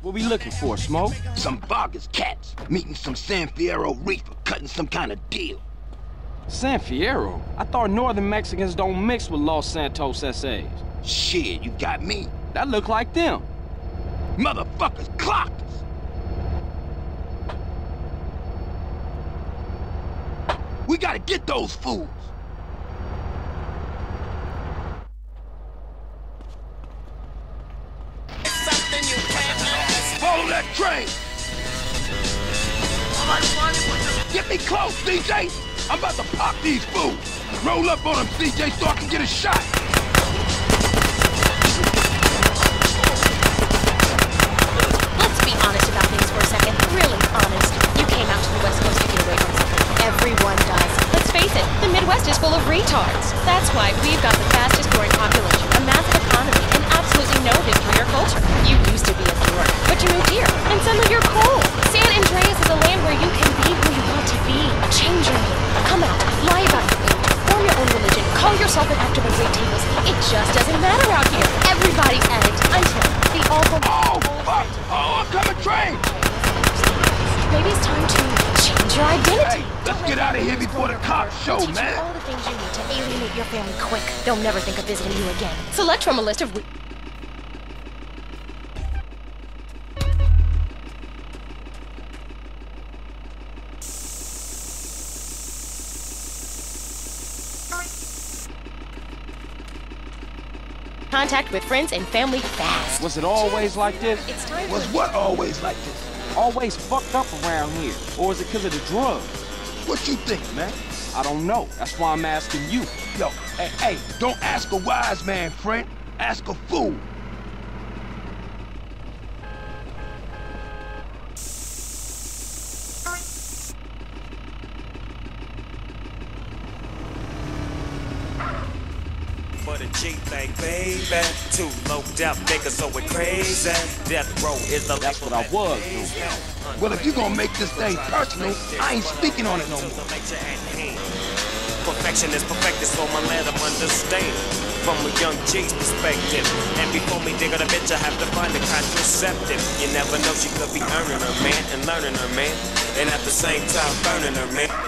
What we looking for, Smoke? Some Vagos cats meeting some San Fierro Rifa, cutting some kind of deal. San Fierro? I thought northern Mexicans don't mix with Los Santos SAs. Shit, you got me. That look like them. Motherfuckers clocked us. We gotta get those fools. That train. Get me close, CJ. I'm about to pop these fools. Roll up on them, CJ, so I can get a shot. Let's be honest about things for a second. Really honest. You came out to the West Coast to get away from something. Everyone does. Let's face it, the Midwest is full of retards. That's why we've got the fastest growing population, a massive economy, and absolutely no history or culture. You used to be a New but you moved here, and suddenly you're cold. San Andreas is a land where you can be who you want to be. Change your name. Come out. Lie about your age. Form your own religion. Call yourself an actor with great tables. It just doesn't matter out here. Everybody's addict until the awful... Oh, fuck! Oh, oncoming train! Maybe it's time to change your identity. Hey, let's get out of here before the cops show, man. all the things you need to alienate your family quick. They'll never think of visiting you again. Select from a list of. Contact with friends and family fast. Was it always like this? It's time Was what always like this? Always fucked up around here? Or is it because of the drugs? What you think, man? I don't know. That's why I'm asking you. Yo, hey, hey, don't ask a wise man, friend. Ask a fool. The G thing, baby. Too low death niggas, so it crazy. Death row is the That's what I was doing. Well, if you gonna make this thing personal, I ain't speaking on it no more. Perfection is perfected, so I'ma let them understand. From a young G's perspective. And before me dig on a bitch, I have to find a contraceptive. You never know, she could be earning her man and learning her man. And at the same time, burning her man.